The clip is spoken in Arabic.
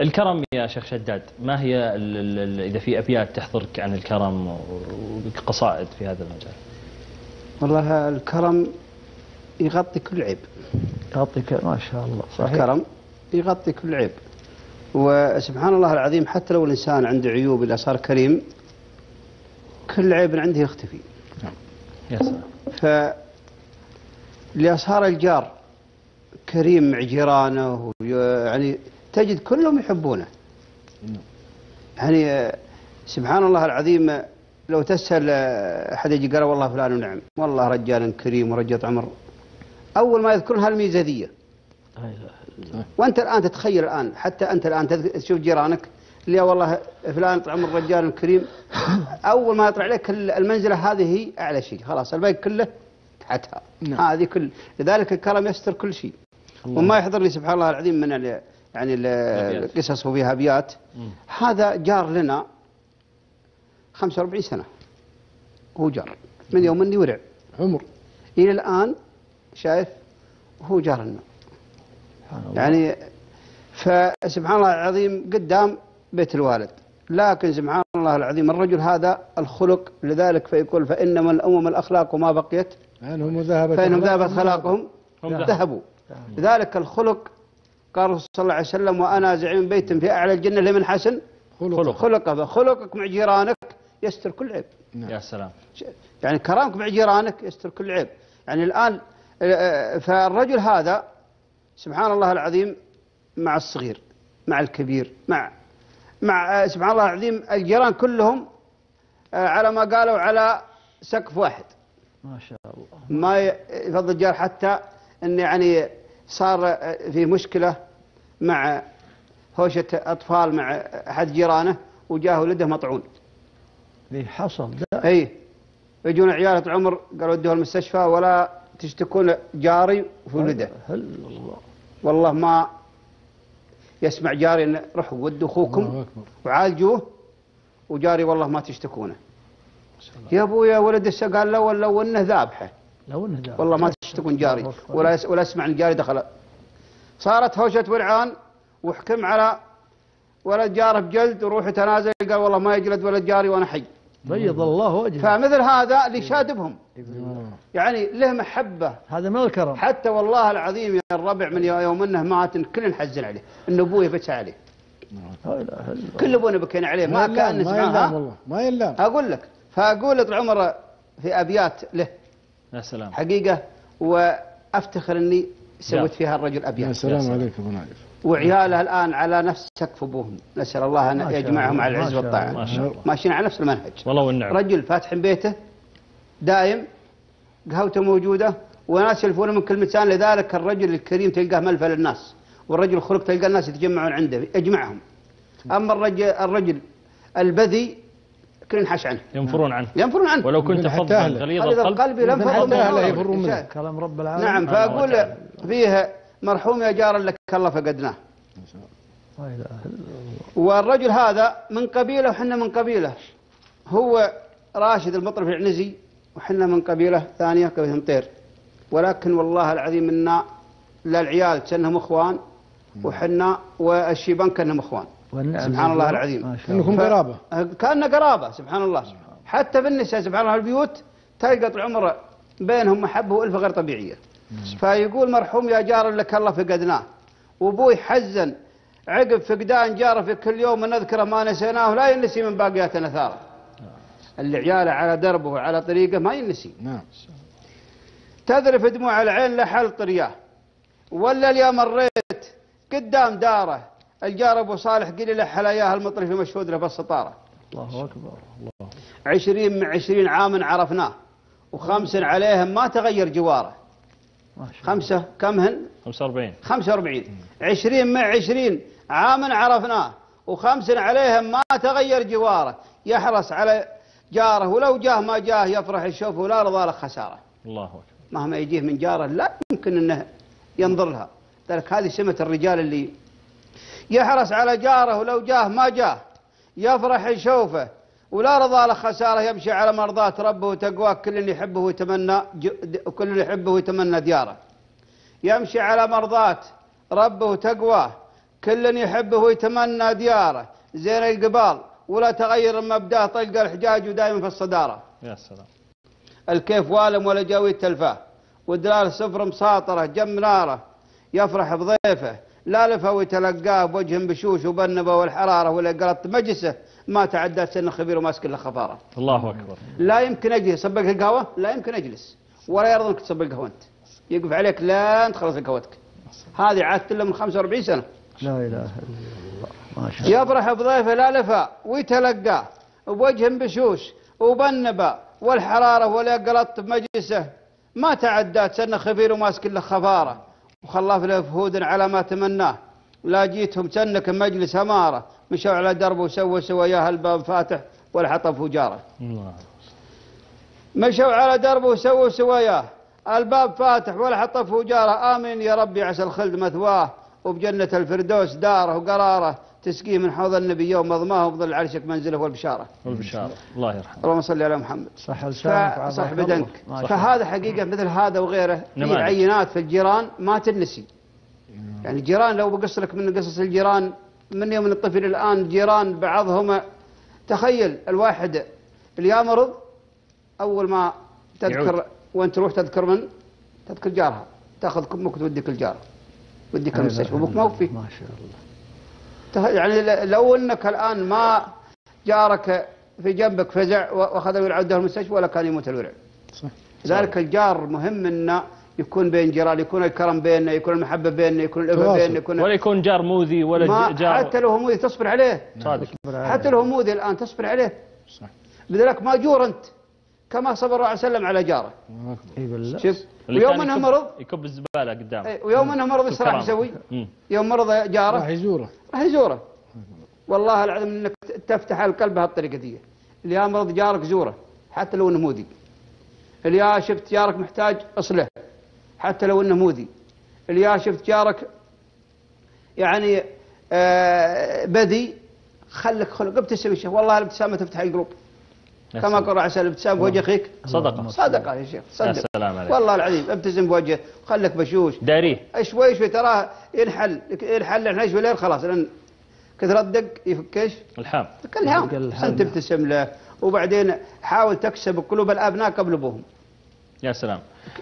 الكرم يا شيخ شداد ما هي ال ال إذا في أبيات تحضرك عن الكرم وقصائد في هذا المجال؟ والله الكرم يغطي كل عيب. يعطيك ما شاء الله صحيح. الكرم يغطي كل عيب. وسبحان الله العظيم حتى لو الإنسان عنده عيوب إذا صار كريم كل عيب عنده يختفي. يا سلام. ف اللي صار الجار كريم مع جيرانه يعني تجد كلهم يحبونه. يعني آه، سبحان الله العظيم آه، لو تسأل آه، أحد يجي قال والله فلان ونعم والله رجال كريم ورجة عمر. أول ما يذكرون هالميزة ذي. وأنت الآن تتخيل الآن حتى أنت الآن تذ- تشوف جيرانك اللي والله فلان طعم الرجال الكريم أول ما يطلع عليك ال- المنزلة هذه هي أعلى شيء. خلاص الباقي كله تحتها. نعم. هذه كل لذلك الكرم يستر كل شيء. وما يحضر لي سبحان الله العظيم من يعني. القصص وفيها ابيات هذا جار لنا 45 سنة. هو جار. من يوم إني ورع عمر. إلى الآن شايف هو جار لنا. سبحان الله. يعني فسبحان الله العظيم قدام بيت الوالد. لكن سبحان الله العظيم الرجل هذا الخلق لذلك فيقول فإنما الأمم الأخلاق ما بقيت. عنهم ذهبت فإنهم ذهبت. خلاقهم. هم ذهبوا. ذهبوا. لذلك الخلق قال الرسول صلى الله عليه وسلم وأنا زعيم بيت في أعلى الجنة لمن حسن؟ خلق خلقه خلقك. مع جيرانك يستر كل عيب. يا سلام. يعني كرامك مع جيرانك يستر كل عيب. يعني الآن آه، فالرجل هذا سبحان الله العظيم مع الصغير مع الكبير مع مع آه، سبحان الله العظيم الجيران كلهم آه، على ما قالوا على سقف واحد. ما شاء الله. ما يفضل الجار حتى إن يعني صار آه، في مشكلة مع هوشة أطفال مع أحد جيرانه وجاه ولده مطعون. ذي حصل. لا. اي يجون عيالة العمر قالوا ودوه المستشفى ولا تشتكون جاري في ولده هل الله. والله ما يسمع جاري روحوا ودوا أكبر. وعالجوه وجاري والله ما تشتكونه. يا أبويا ولد قال؟ لا ولا وانه ذابحه. لو أنه ذا والله ما تشتكون جاري. ولا ولا اسمع إن جاري دخل صارت هوشة ورعان وحكم على ولد جاره بجلد وروح يتنازل قال والله ما يجلد ولد جاري وأنا حي. بيض الله وجهه. فمثل هذا اللي شادبهم. آه. يعني له محبة. هذا من الكرم. حتى والله العظيم يا الربع من يوم أنه مات كل نحزن عليه انه أبوي بكى عليه. لا اله الا الله كل ابونا بكينا عليه ما ما كان ما نسمعها. والله ما يلام. أقول لك فأقول لك العمر في أبيات له. يا سلام. حقيقة وأفتخر إني سويت جاب. فيها الرجل يا ابيات سلام. عليك أبو نايف وعياله الآن على نفس سقف أبوهم. نسأل الله أن يجمعهم على العز والطاعة. ماشيين على نفس المنهج. والله والنعم. رجل فاتح بيته دايم قهوته موجودة وناس يلفونه من كل مكان لذلك الرجل الكريم تلقاه ملفى للناس والرجل الخلق تلقى الناس يتجمعون عنده يجمعهم. أما الرجل, الرجل البذي كل ينحش عنه. ينفرون عنه. ينفرون عنه. ولو كنت فظا. غليظ غليظ القلب. لم منه. كلام رب العالمين. نعم وتعالى. فيه مرحوم يا جار لك الله فقدناه. لا اله الا الله والرجل هذا من قبيلة وحنا من قبيلة. هو راشد المطرف العنزي وحنا من قبيلة ثانية قبيلة مطير ولكن والله العظيم إن للعيال كأنهم إخوان وحنا والشيبان كأنهم إخوان. والنعم سبحان الله. العظيم. انكم ف- قرابة. كأنه قرابة سبحان الله. حتى بالنساء سبحان الله البيوت تلقى طول العمر بينهم محبة وألفة غير طبيعية. فيقول مرحوم يا جار لك الله فقدناه. وأبوي حزن. عقب فقدان جاره في كل يوم نذكره ما نسيناه. لا ينسي من باقيات نثاره اللي عياله على دربه وعلى طريقه ما ينسي. نعم. تذرف دموع العين لحل طرياه. ولا اليوم مريت قدام داره. الجار أبو صالح قيل له حلاياه المطرف مشهود له بالسطارة. الله أكبر. الله. عشرين من عشرين عاما عرفناه. وخمس عليهم ما تغير جواره. خمسة كم هن؟ 45 خمسة وأربعين. عشرين مع عشرين. عاما عرفناه. وخمس عليهم ما تغير جواره. يحرص على جاره ولو جاه ما جاه يفرح يشوفه ولا رضى له خسارة. الله أكبر. مهما يجيه من جاره لا يمكن إنه ينظر لها. ذلك هذه سمة الرجال اللي يحرص على جاره ولو جاه ما جاه يفرح يشوفه ولا رضى له خسارة يمشي على مرضاة ربه وتقواه كل يحبه ويتمنى كل يحبه ويتمنى دياره. يمشي على مرضاة ربه وتقواه كل يحبه ويتمنى دياره. زين القبال ولا تغير مبدأه طلق الحجاج ودائما في الصدارة. يا سلام. الكيف والم ولا جاوي تلفاه ودلال صفر مساطرة جم ناره يفرح بضيفه لا لفه ويتلقاه بوجه بشوش وبنبه والحرارة ولا قلط مجلسه ما تعدى سن خبير وماسك الا خفارة. الله أكبر. لا يمكن أجلس. صبك القهوة؟ لا يمكن أجلس. ولا يرضى أنك تصب القهوة أنت. يقف عليك لا تخلص قهوتك هذه عادت له من 45 سنة. لا إله إلا الله. ما شاء الله. يفرح بضيفه لا لفا ويتلقاه بوجه بشوش وبنبه والحرارة ولا قلط بمجلسه ما تعدات سنه خبير وماسك الا خفارة. وخلاف له فهود على ما تمناه. لا جيتهم سنك مجلس أمارة. مشوا على دربه وسووا سواياه الباب فاتح والحطب فجارة. الله. مشوا على دربه وسووا سواياه الباب فاتح والحطب فجارة. آمين يا ربي عسى الخلد مثواه. وبجنة الفردوس داره وقراره. تسقيه من حوض النبي يوم مضماه وبظل عرشك منزله والبشارة. والبشارة. الله يرحمه. اللهم صل على محمد. صح لسانك الله. بدنك. فهذا حقيقة مثل هذا وغيره في. عينات في الجيران ما تنسي. يعني جيران لو بقص لك من قصص الجيران من يوم الطفل الآن جيران بعضهم تخيل الواحد اللي يمرض أول ما تذكر يعود. وين تروح تذكر من؟ تذكر جارها. تأخذ كمك وتوديك الجار وديك لا المستشفى. أبوك ما ما شاء الله. يعني لو أنك الآن ما جارك في جنبك فزع وأخذ الورع وده المستشفى ولا كان يموت الورع صح لذلك الجار مهم إنه يكون بين جيران يكون الكرم بيننا يكون المحبة بيننا يكون تواصل. بيننا يكون ولا يكون جار موذي ولا جار حتى لو هو مؤذي تصبر عليه. صادق. حتى لو هو مؤذي الآن تصبر عليه. صح لذلك ماجور أنت. كما صبر الله عليه وسلم على جاره. اي بالله شوف ويوم إنه مرض يكب الزبالة قدامه. إيه، ويوم إنه مرض إيش راح. يسوي؟ يوم مرض راح جاره يزوره. راح يزوره. والله العظيم إنك تفتح القلب بهالطريقة دي. اللي يا مرض جارك زوره حتى لو إنه مودي اللي يا شفت جارك محتاج أصله حتى لو إنه مودي اللي يا شفت جارك يعني آه بدي خلك خلق ابتسم والله الابتسامة تفتح القلوب كما. قال عسى الابتسام بوجه أخيك. صدقة. صدقة يا شيخ يا صدق سلام عليك. والله العظيم ابتسم بوجهه خلك بشوش. داريه شوي شوي تراه ينحل. ينحل إحنا شوي لين خلاص لأن كثر الدق يفكش الحام. الهام. أنت تبتسم له. وبعدين حاول تكسب قلوب الابناء قبل أبوهم. يا سلام.